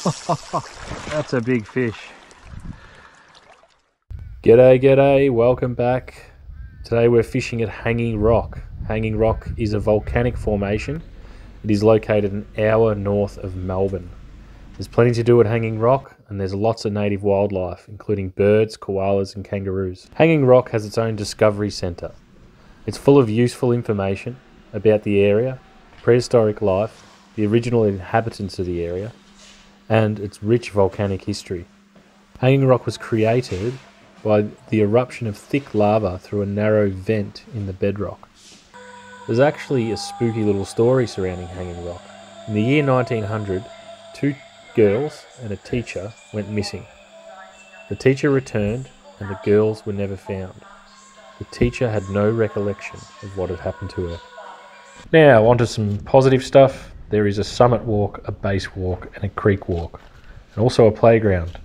That's a big fish. G'day, g'day, welcome back. Today we're fishing at Hanging Rock. Hanging Rock is a volcanic formation. It is located an hour north of Melbourne. There's plenty to do at Hanging Rock, and there's lots of native wildlife, including birds, koalas, and kangaroos. Hanging Rock has its own discovery centre. It's full of useful information about the area, prehistoric life, the original inhabitants of the area, and its rich volcanic history. Hanging Rock was created by the eruption of thick lava through a narrow vent in the bedrock. There's actually a spooky little story surrounding Hanging Rock. In the year 1900, two girls and a teacher went missing. The teacher returned and the girls were never found. The teacher had no recollection of what had happened to her. Now, onto some positive stuff. There is a summit walk, a base walk, and a creek walk, and also a playground.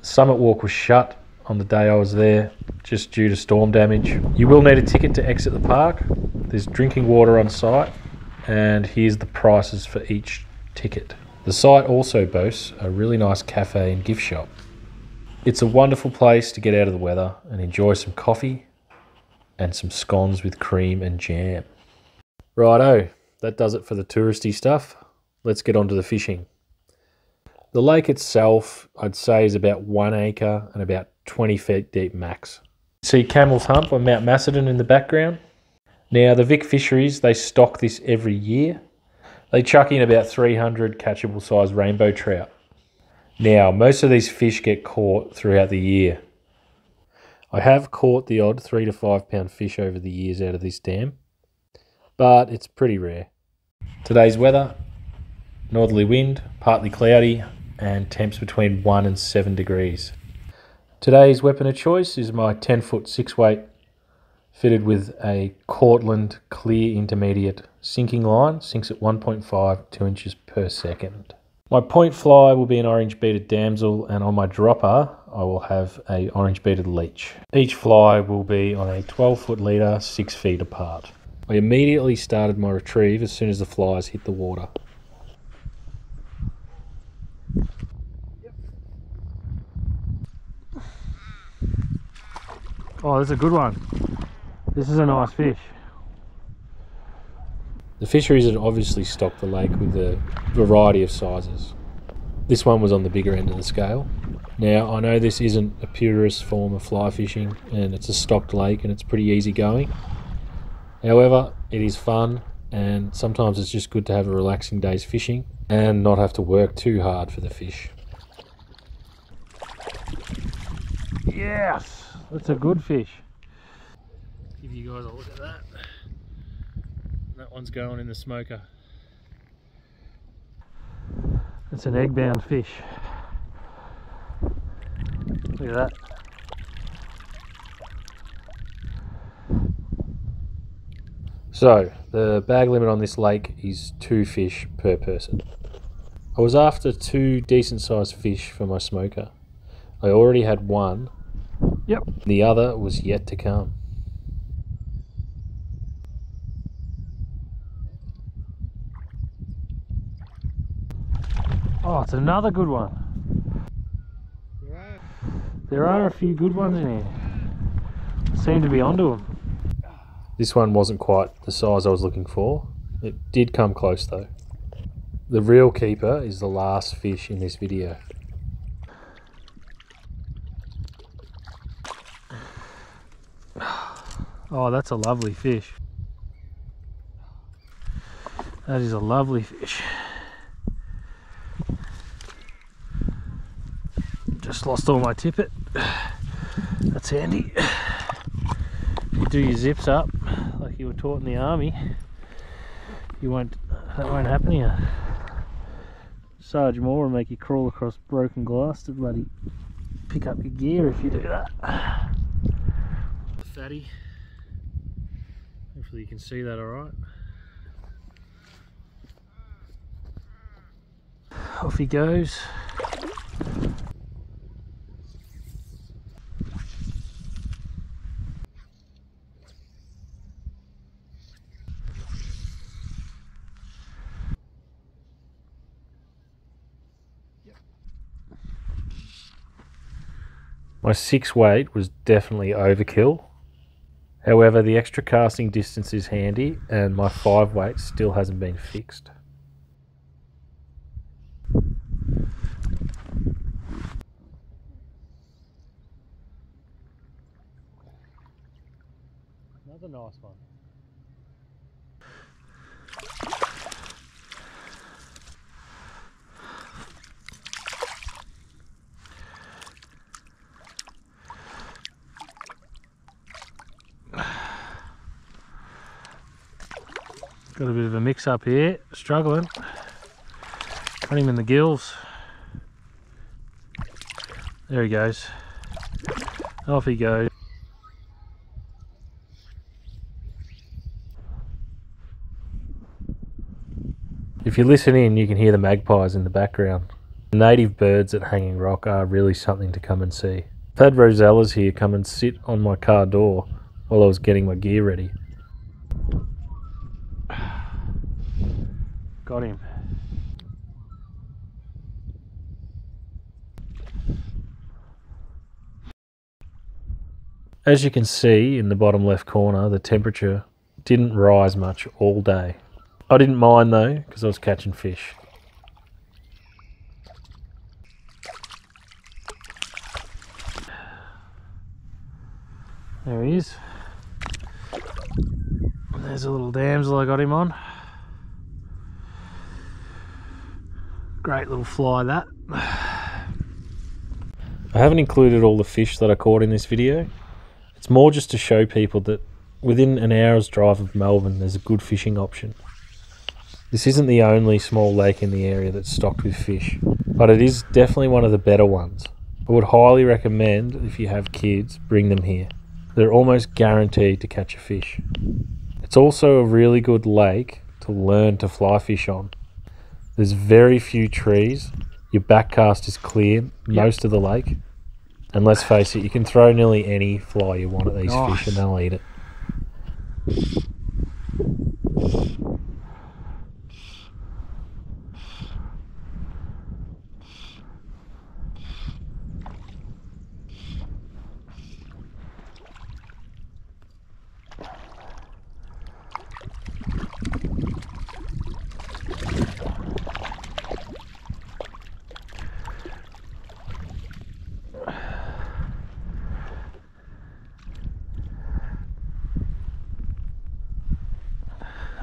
The summit walk was shut on the day I was there just due to storm damage. You will need a ticket to exit the park. There's drinking water on site, and here's the prices for each ticket. The site also boasts a really nice cafe and gift shop. It's a wonderful place to get out of the weather and enjoy some coffee and some scones with cream and jam. Righto, that does it for the touristy stuff. Let's get on to the fishing. The lake itself, I'd say, is about one acre and about 20 feet deep max. See Camel's Hump on Mount Macedon in the background. Now, the Vic Fisheries, they stock this every year. They chuck in about 300 catchable size rainbow trout. Now, most of these fish get caught throughout the year. I have caught the odd three to five pound fish over the years out of this dam, but it's pretty rare. Today's weather northerly wind, partly cloudy, and temps between 1 and 7 degrees. Today's weapon of choice is my 10 foot 6 weight fitted with a Cortland clear intermediate sinking line, sinks at 1.5 2 inches per second. My point fly will be an orange beaded damsel and on my dropper I will have a orange beaded leech. Each fly will be on a 12 foot leader 6 feet apart. I immediately started my retrieve as soon as the flies hit the water. Oh, this is a good one. This is a nice fish. The fisheries had obviously stocked the lake with a variety of sizes. This one was on the bigger end of the scale. Now, I know this isn't a purist form of fly fishing and it's a stocked lake and it's pretty easy going. However, it is fun and sometimes it's just good to have a relaxing day's fishing and not have to work too hard for the fish. Yes, that's a good fish. Give you guys a look at that. That one's going in the smoker. It's an egg-bound fish. Look at that. So, the bag limit on this lake is two fish per person. I was after two decent sized fish for my smoker. I already had one. Yep. The other was yet to come. Oh, it's another good one. There are a few good ones in here. Seem to be onto them. This one wasn't quite the size I was looking for. It did come close though. The real keeper is the last fish in this video. Oh, that's a lovely fish. That is a lovely fish. Just lost all my tippet. That's handy. You do your zips up you were taught in the army. You won't. That won't happen here. Sarge Moore will make you crawl across broken glass to bloody pick up your gear if you do that. Fatty. Hopefully you can see that alright. Off he goes. My six weight was definitely overkill. However, the extra casting distance is handy and my five weight still hasn't been fixed. Another nice one. Got a bit of a mix up here, struggling. Got him in the gills. There he goes. Off he goes. If you listen in, you can hear the magpies in the background. The native birds at Hanging Rock are really something to come and see. I've had Rosellas here come and sit on my car door while I was getting my gear ready. Got him. As you can see in the bottom left corner, the temperature didn't rise much all day. I didn't mind though, because I was catching fish. There he is. There's a little damsel I got him on. Great little fly that. I haven't included all the fish that I caught in this video. It's more just to show people that within an hour's drive of Melbourne there's a good fishing option. This isn't the only small lake in the area that's stocked with fish, but it is definitely one of the better ones. I would highly recommend if you have kids, bring them here. They're almost guaranteed to catch a fish. It's also a really good lake to learn to fly fish on. There's very few trees. Your backcast is clear most of the lake. And let's face it, you can throw nearly any fly you want at these Nice. fish and they'll eat it.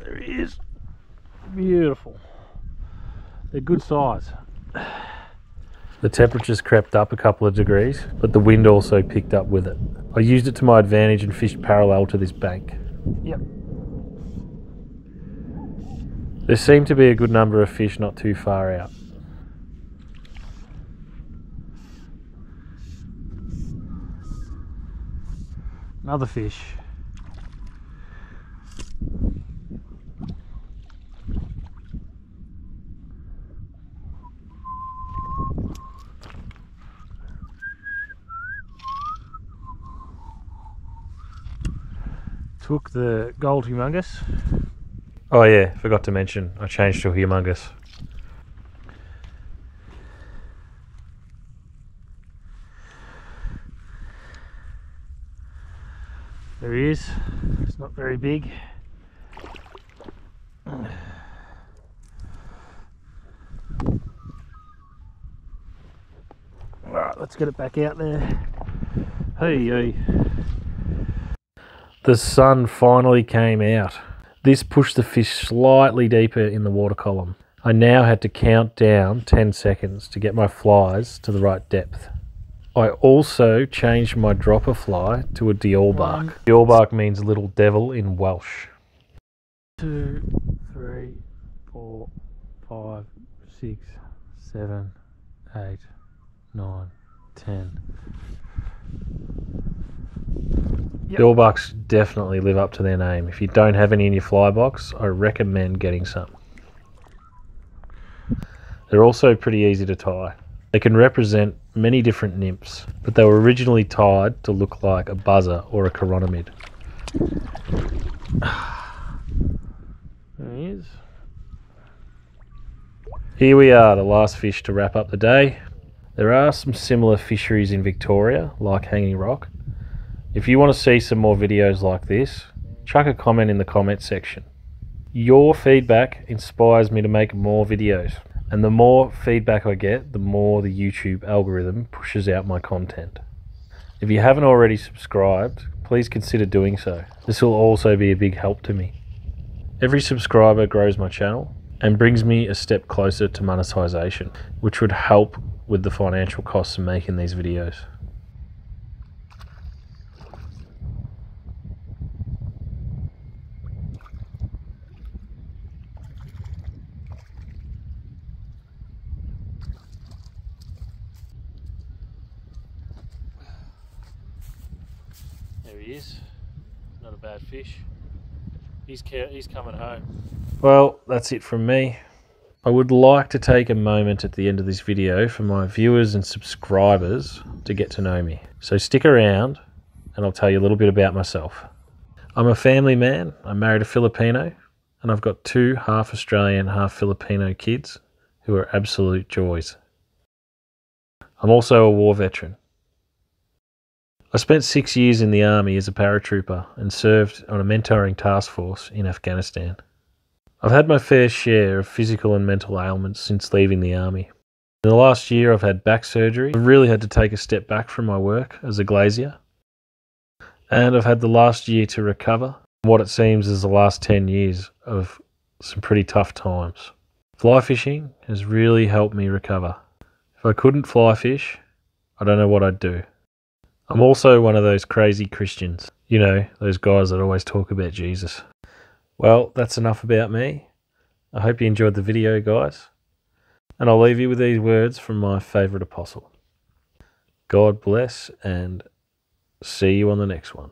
There he is. Beautiful. They're good size. The temperature's crept up a couple of degrees, but the wind also picked up with it. I used it to my advantage and fished parallel to this bank. Yep. There seemed to be a good number of fish not too far out. Another fish. Took the gold humongous. Oh yeah, forgot to mention, I changed to a humongous. There he is. It's not very big. Alright, let's get it back out there. Hey, hey. The sun finally came out. This pushed the fish slightly deeper in the water column. I now had to count down 10 seconds to get my flies to the right depth. I also changed my dropper fly to a One. Diawl Bach. Diolbark means little devil in Welsh. Two, three, four, five, six, seven, eight, nine, ten. Yep. Diawl Bachs definitely live up to their name. If you don't have any in your fly box, I recommend getting some. They're also pretty easy to tie. They can represent many different nymphs, but they were originally tied to look like a buzzer or a chironomid. There he is. Here we are, the last fish to wrap up the day. There are some similar fisheries in Victoria, like Hanging Rock. If you want to see some more videos like this, chuck a comment in the comment section. Your feedback inspires me to make more videos, and the more feedback I get, the more the YouTube algorithm pushes out my content. If you haven't already subscribed, please consider doing so. This will also be a big help to me. Every subscriber grows my channel and brings me a step closer to monetization, which would help with the financial costs of making these videos. There he is. Not a bad fish. He's he's coming home. Well, that's it from me. I would like to take a moment at the end of this video for my viewers and subscribers to get to know me. So stick around and I'll tell you a little bit about myself. I'm a family man. I married a Filipino and I've got two half Australian, half Filipino kids who are absolute joys. I'm also a war veteran. I spent six years in the army as a paratrooper and served on a mentoring task force in Afghanistan. I've had my fair share of physical and mental ailments since leaving the army. In the last year, I've had back surgery. I've really had to take a step back from my work as a glazier. And I've had the last year to recover what it seems is the last 10 years of some pretty tough times. Fly fishing has really helped me recover. If I couldn't fly fish, I don't know what I'd do. I'm also one of those crazy Christians. You know, those guys that always talk about Jesus. Well, that's enough about me. I hope you enjoyed the video, guys. And I'll leave you with these words from my favourite apostle God bless and see you on the next one.